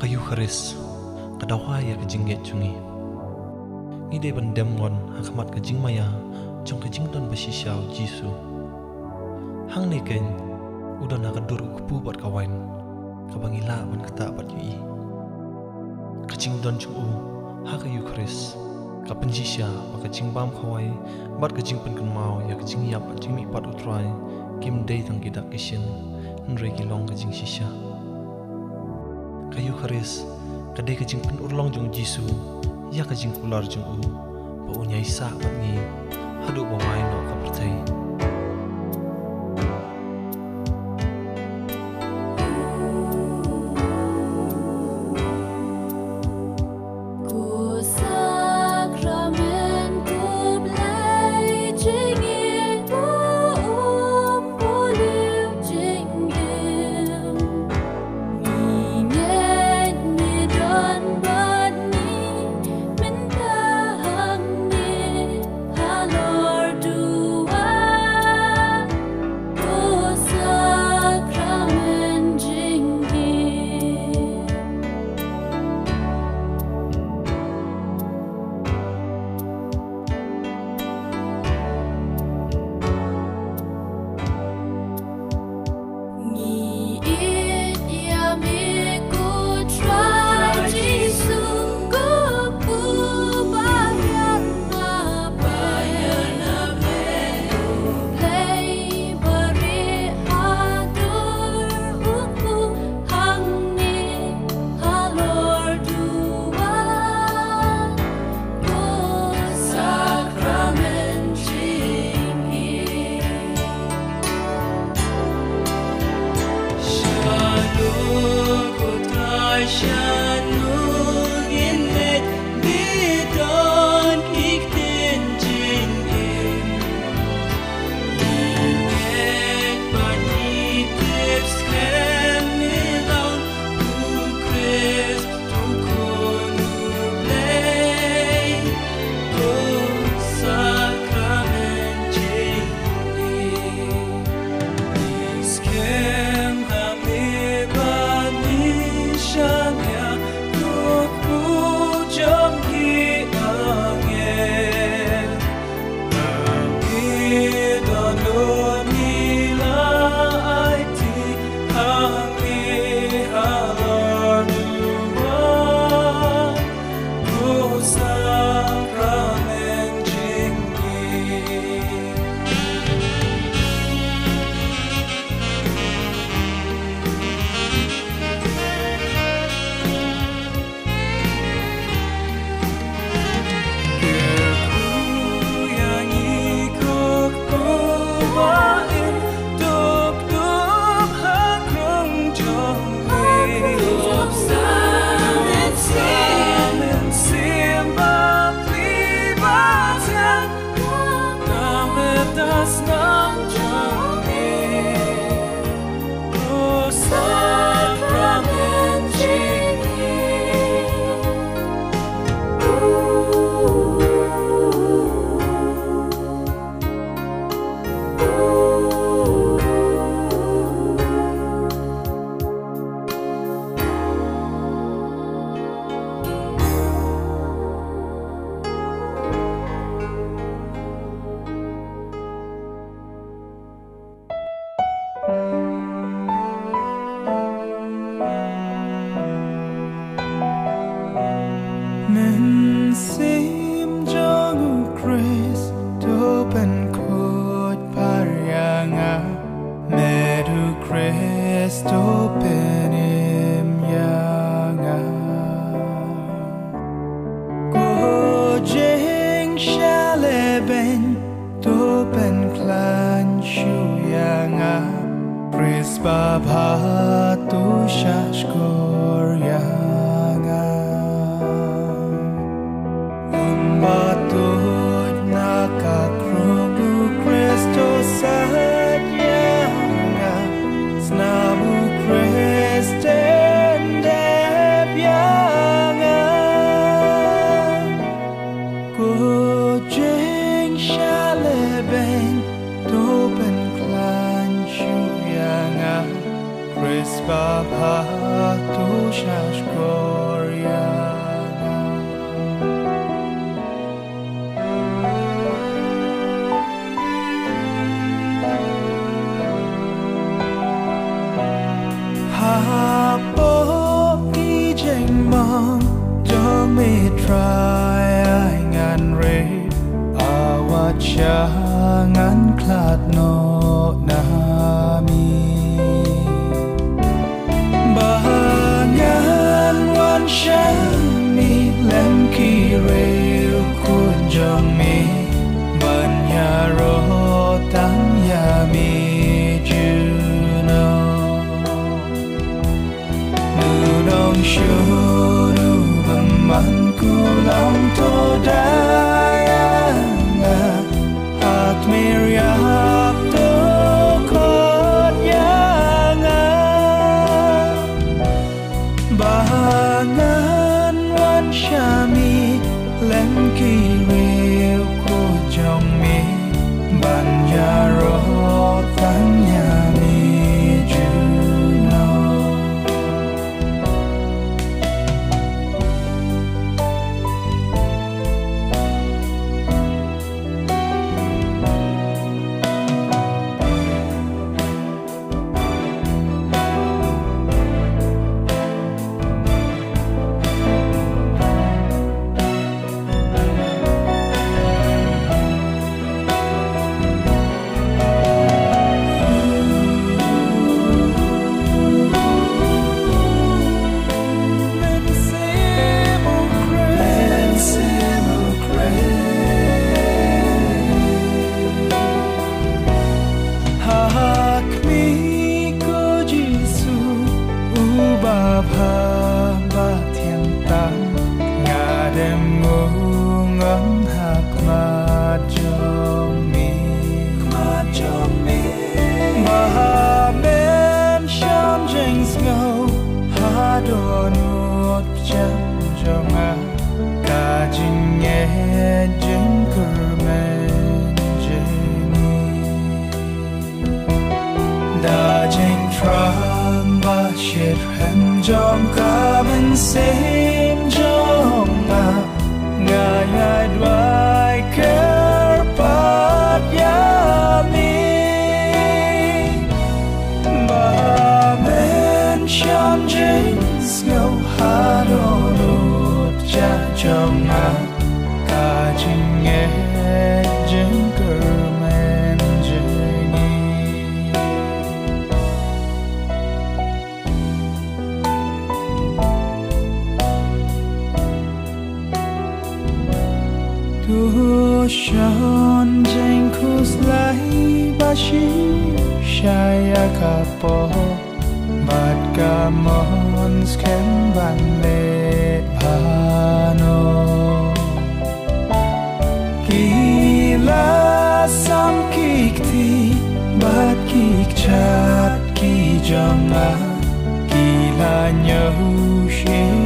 kayu keris ka ya ka jingge ya cungi. ni de ban dem ngon akamat ka jingmaya chong ka jingdon jisu. Hang niken ken udah nak dur kupu bat ka kabangila buat bangila ban ka ta bat yi ka u ha kayu keris. Ka penji sha ba ka kawai, khawai bat ka mau ya ka jingyap jingmi pat utrai. Kim day tang kita dak kishin nre long kejing shisha kayu keris kedai kajing pen urlong jisu ya kajing kular jung u bau nyai sa haduk ngi bawain no kapertai बभाषष्कोर्यः Shine. 젖은 트라우마 실현점 감은 세 shaya ka po bat ka mon skem ban le pano kila sam kik bat kik chat ki jong a kila nyahu shia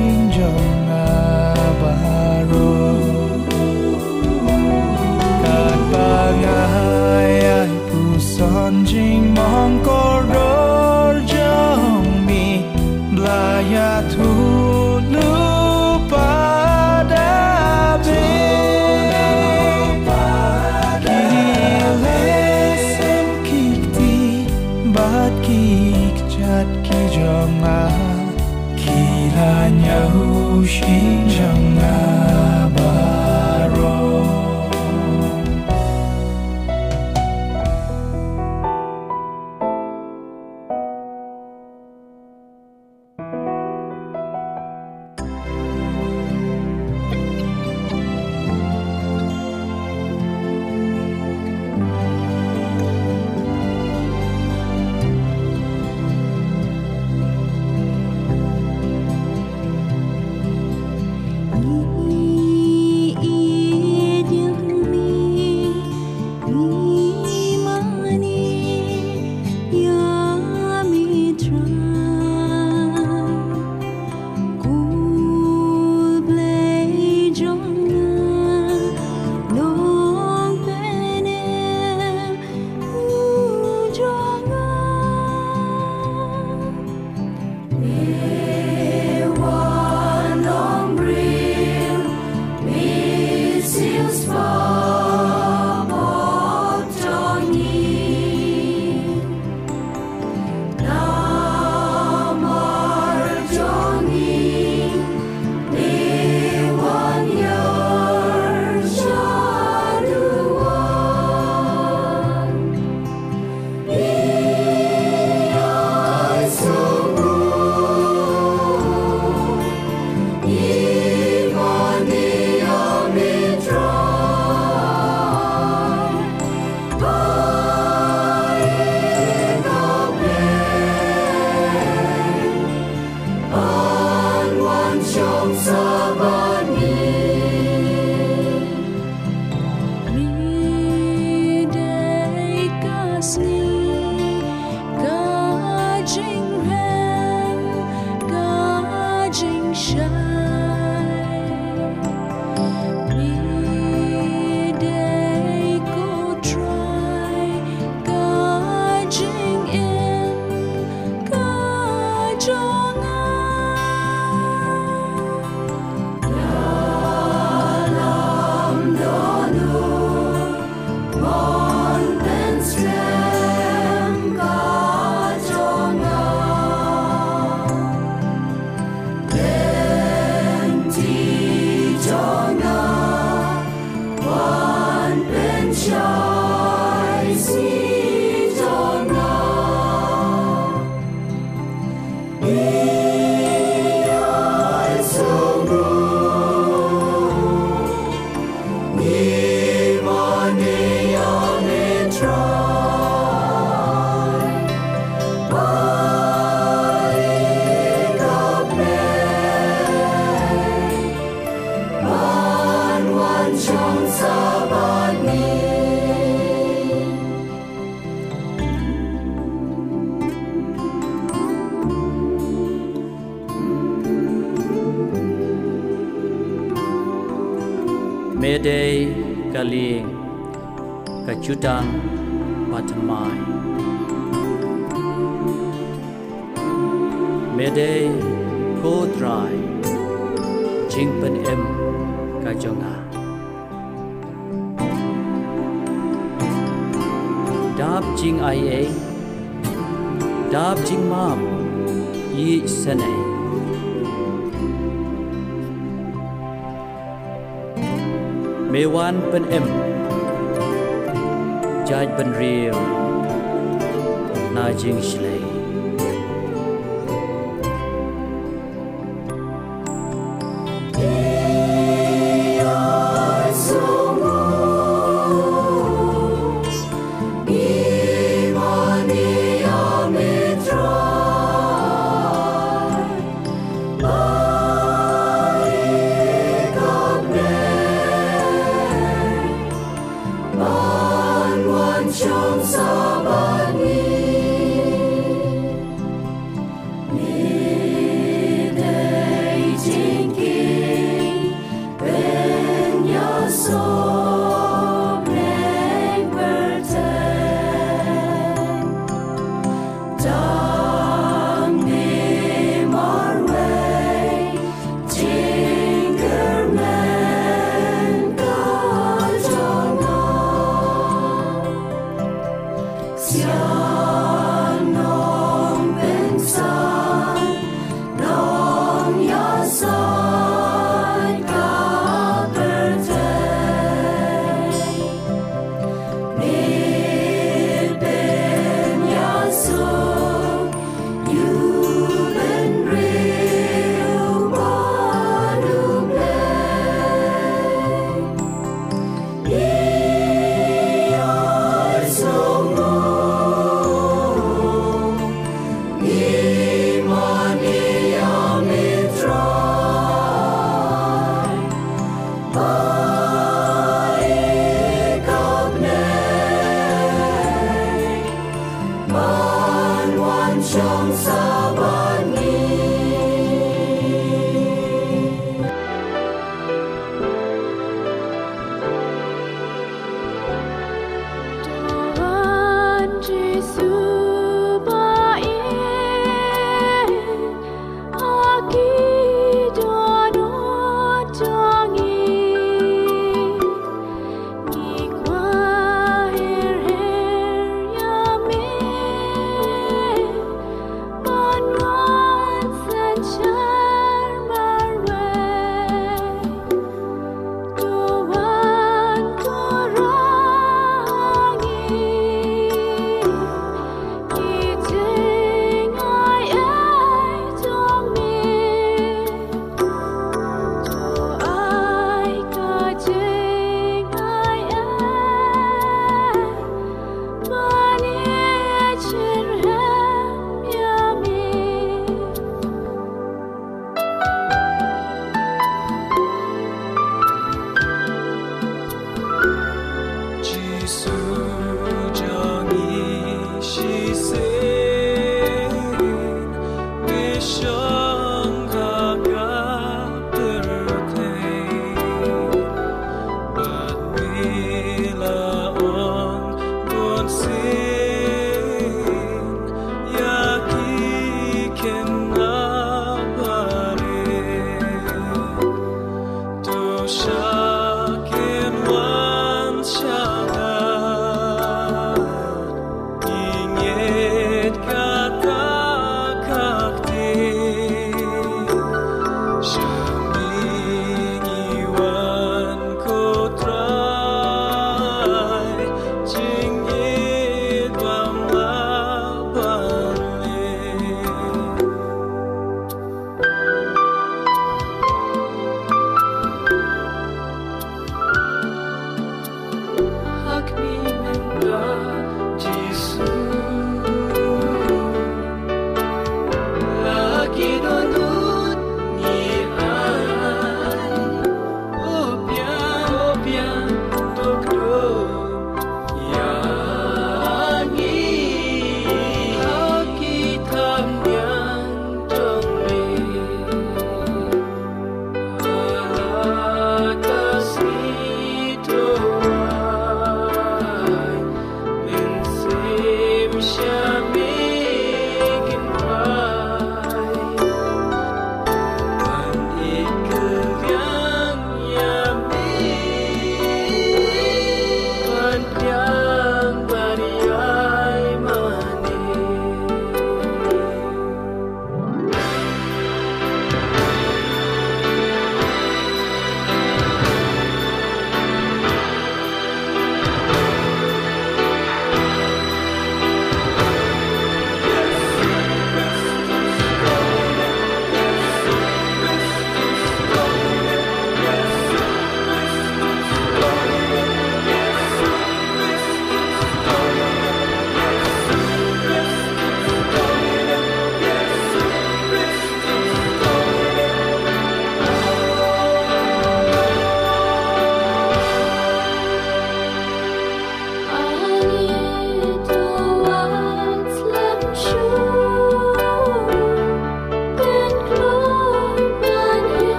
mình mong có rỡ trong mi blaya thu lupa da be kilesem kikti bat kik chat ki jonga kilanya hushin jonga ba kachutang patamai cô trai chính bên em kajonga Đáp chính ai a Dab jing mam yi Mẹ wan bên em ចាច់បនរៀងណាជាងឆ្លេ John somebody. me.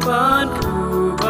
bebanku